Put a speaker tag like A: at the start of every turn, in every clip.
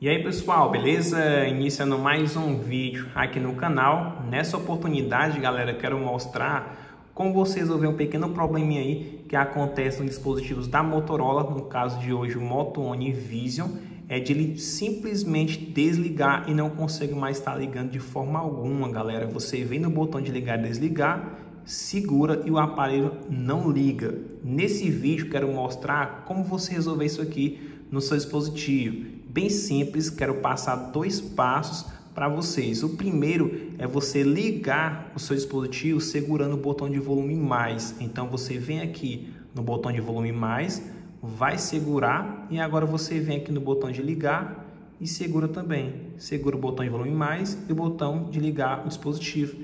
A: E aí pessoal, beleza? Iniciando mais um vídeo aqui no canal. Nessa oportunidade, galera, quero mostrar como você resolver um pequeno probleminha aí que acontece nos dispositivos da Motorola, no caso de hoje o Moto One Vision, é de ele simplesmente desligar e não consegue mais estar ligando de forma alguma, galera. Você vem no botão de ligar e desligar, segura e o aparelho não liga. Nesse vídeo quero mostrar como você resolver isso aqui no seu dispositivo bem simples, quero passar dois passos para vocês. O primeiro é você ligar o seu dispositivo segurando o botão de volume mais. Então você vem aqui no botão de volume mais, vai segurar e agora você vem aqui no botão de ligar e segura também. Segura o botão de volume mais e o botão de ligar o dispositivo.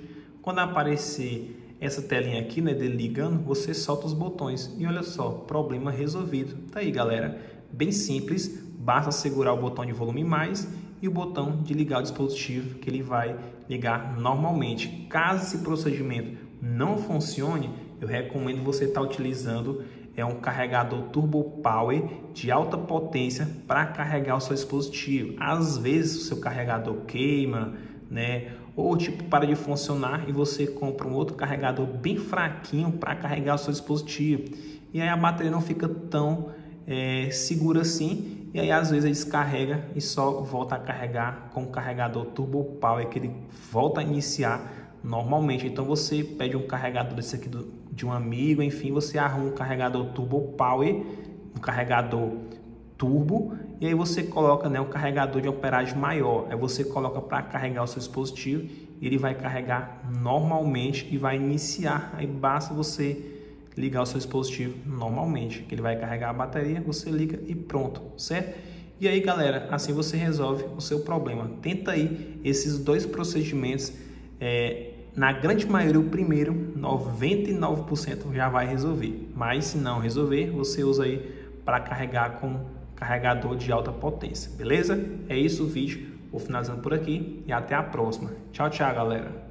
A: Quando aparecer essa telinha aqui, né, dele ligando, você solta os botões e olha só, problema resolvido. Tá aí, galera. Bem simples, basta segurar o botão de volume mais e o botão de ligar o dispositivo que ele vai ligar normalmente. Caso esse procedimento não funcione, eu recomendo você estar tá utilizando é um carregador Turbo Power de alta potência para carregar o seu dispositivo. Às vezes o seu carregador queima, né? Ou tipo para de funcionar e você compra um outro carregador bem fraquinho para carregar o seu dispositivo. E aí a bateria não fica tão é, segura assim e aí às vezes descarrega e só volta a carregar com o carregador Turbo Power que ele volta a iniciar normalmente. Então você pede um carregador desse aqui do, de um amigo, enfim, você arruma um carregador Turbo Power, um carregador turbo e aí você coloca né, um carregador de operagem maior. Aí você coloca para carregar o seu dispositivo, ele vai carregar normalmente e vai iniciar. Aí basta você ligar o seu dispositivo normalmente, que ele vai carregar a bateria, você liga e pronto, certo? E aí, galera, assim você resolve o seu problema. Tenta aí esses dois procedimentos. É, na grande maioria, o primeiro, 99% já vai resolver. Mas se não resolver, você usa aí para carregar com carregador de alta potência, beleza? É isso o vídeo. Vou finalizando por aqui e até a próxima. Tchau, tchau, galera.